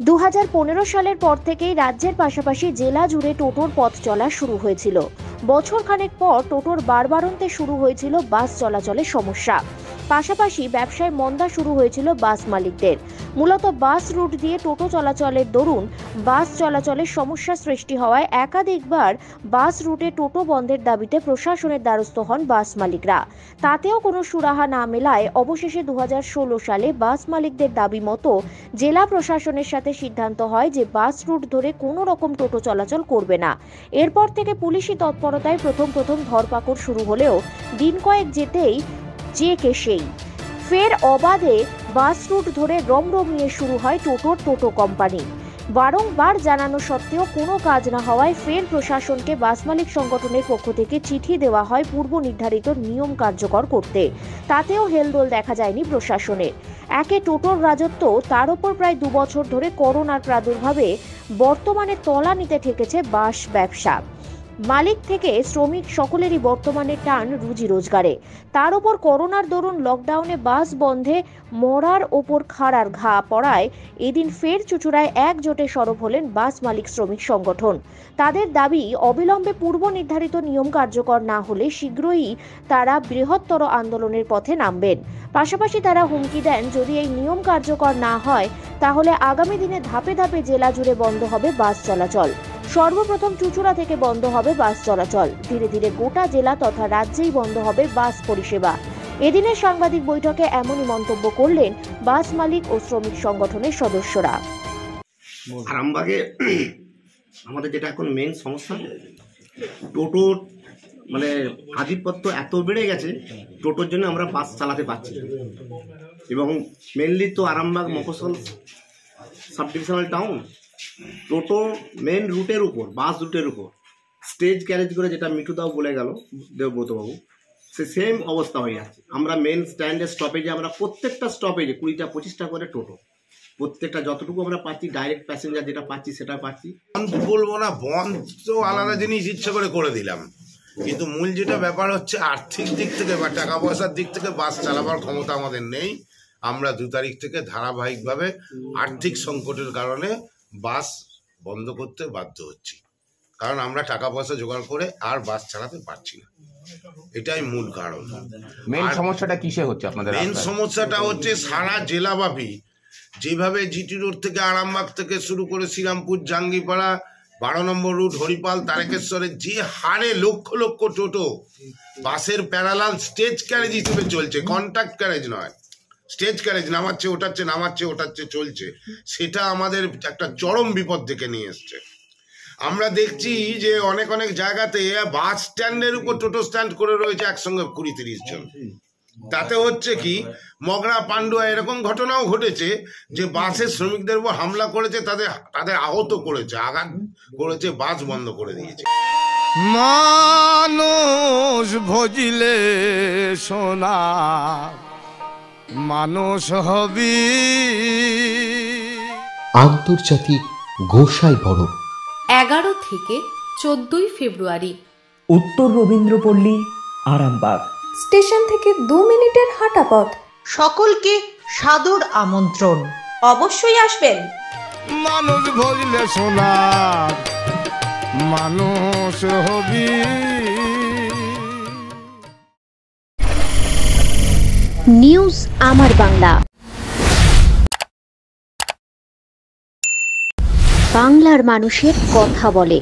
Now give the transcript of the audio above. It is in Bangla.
দু হাজার পনেরো সালের পর থেকেই রাজ্যের পাশাপাশি জেলা জুড়ে টোটোর পথ চলা শুরু হয়েছিল। বছর খানেক পর টোটোর বারবারন্তে শুরু হয়েছিল বাস চলাচলের সমস্যা। পাশাপাশি ব্যবসায় মন্দা শুরু হয়েছিল বাস মালিকদের। মূলত বাস রুট দিয়ে টোটো চলাচলের দরুন বাস চলাচলের সমস্যা সৃষ্টি হওয়ায় একাধিকবার বাস রুটে টোটো বন্ধের দাবিতে প্রশাসনের দ্বারস্থ হন বাস মালিকরা। তাতেও কোনো সুরাহা না মেলায় অবশেষে দু হাজার ষোলো সালে বাস মালিকদের দাবি মতো জেলা প্রশাসনের সাথে সিদ্ধান্ত হয় যে বাস রুট ধরে কোনো রকম টোটো চলাচল করবে না। এরপর থেকে পুলিশি তৎপরতায় প্রথম প্রথম ধরপাকড় শুরু হলেও দিন কয়েক যেতেই যে কে সেই। ফের অবাধে বাস রুট ধরে রমরমিয়ে শুরু হয় টোটোর টোটো কোম্পানি। বারংবার জানানো সত্ত্বেও কোনো কাজ না হওয়ায় ফের প্রশাসনকে বাস মালিক সংগঠনের পক্ষ থেকে চিঠি দেওয়া হয় পূর্ব নির্ধারিত নিয়ম কার্যকর করতে। তাতেও হেলদোল দেখা যায়নি প্রশাসনের। একে টোটোর রাজত্ব, তার ওপর প্রায় দু বছর ধরে করোনার প্রাদুর্ভাবে বর্তমানে তলা নিতে ঠেকেছে বাস ব্যবসা। মালিক থেকে শ্রমিক সকলেরই বর্তমানে টান রুজি রোজগারে। তার ওপর করোনার দরুন লকডাউনে বাস বন্ধে মরার ওপর খাড়ার ঘা পড়ায়। এদিন ফের চুচুড়ায় একজোটে সরব হলেন বাস মালিক শ্রমিক সংগঠন। তাদের দাবি, অবিলম্বে পূর্ব নির্ধারিত নিয়ম কার্যকর না হলে শীঘ্রই তারা বৃহত্তর আন্দোলনের পথে নামবেন। পাশাপাশি তারা হুমকি দেন, যদি এই নিয়ম কার্যকর না হয়, তাহলে আগামী দিনে ধাপে ধাপে জেলা জুড়ে বন্ধ হবে বাস চলাচল। সর্বপ্রথম চুচুড়া থেকে বন্ধ হবে বাস চলাচল। ধীরে ধীরে গোটা জেলা তথা রাজ্যেই বন্ধ হবে বাস পরিষেবা। এদিনের সাংবাদিক বৈঠকে এমনই মন্তব্য করলেন বাস মালিক ও শ্রমিক সংগঠনের সদস্যরা। আরামবাগে আমাদের যেটা এখন মেন সমস্যা, টোটোর মানে আধিপত্য এত বেড়ে গেছে, টোটোর জন্য আমরা বাস চালাতে পারছি এবং মেনলি তো আরামবাগ মফসল সাব ডিভিশনাল টাউন টোটো মেন রুটের উপর বাস রুটের উপর স্টেজ ক্যারেজ করে যেটা মিঠুদাও বলে গেল, দেবব্রতবাবু, সে সেম অবস্থা হয়ে যাচ্ছে। আমরা মেন স্ট্যান্ডের স্টপেজে আমরা প্রত্যেকটা স্টপেজে কুড়িটা, পঁচিশটা করে টোটো। প্রত্যেকটা যতটুকু আমরা পাচ্ছি ডাইরেক্ট প্যাসেঞ্জার যেটা পাচ্ছি, সেটা পাচ্ছি। বন্ধ বলব না, বন্ধ তো আলাদা জিনিস ইচ্ছে করে করে দিলাম। কিন্তু মূল যেটা ব্যাপার হচ্ছে, আর্থিক দিক থেকে বা টাকা পয়সার দিক থেকে বাস চালাবার ক্ষমতা আমাদের নেই। আমরা দু তারিখ থেকে ধারাবাহিকভাবে আর্থিক সংকটের কারণে বাস বন্ধ করতে বাধ্য হচ্ছি। কারণ আমরা টাকা পয়সা জোগাড় করে আর বাস চালাতে পারছি না। এটাই মূল কারণ। মেন সমস্যাটা কিসে হচ্ছে আপনাদের মেন সমস্যাটা হচ্ছে সারা জেলাব্যাপী। যেভাবে জিটি রোড থেকে আরামবাগ থেকে শুরু করে শ্রীরামপুর জাঙ্গিপাড়া বারো নম্বর রুট হরিপাল তারকেশ্বরে যে হারে লক্ষ লক্ষ টোটো বাসের প্যারালাল স্টেজ ক্যারেজ হিসেবে চলছে কন্ট্যাক্ট ক্যারেজ নয়। স্টেজ ক্যারেজ নামাচ্ছে ওঠাচ্ছে নামাচ্ছে ওঠাচ্ছে চলছে। সেটা আমাদের একটা চরম বিপদ থেকে নিয়ে এসছে। আমরা দেখছি যে অনেক অনেক জায়গাতে বাস স্ট্যান্ডের উপর টোটো স্ট্যান্ড করে রয়েছে একসঙ্গে কুড়ি তিরিশ জন। তাতে হচ্ছে কি, মগরা পান্ডুয়া এরকম ঘটনাও ঘটেছে যে বাসের শ্রমিকদের উপর হামলা করেছে, তাদের তাদের আহত করেছে, আঘাত করেছে, বাস বন্ধ করে দিয়েছে। মানুষ ভজিলে সোনা। মানুষ হবি। আন্তর্জাতিক গোসাই পরব। এগারো থেকে চোদ্দই ফেব্রুয়ারি। উত্তর রবীন্দ্রপল্লী আরামবাগ। স্টেশন থেকে দু মিনিটের হাঁটা পথ। সকলকে সাদর আমন্ত্রণ। অবশ্যই আসবেন। মানুষ ভজিলে সোনা মানুষ হবি। নিউজ আমার বাংলা। বাংলার মানুষের কথা বলে।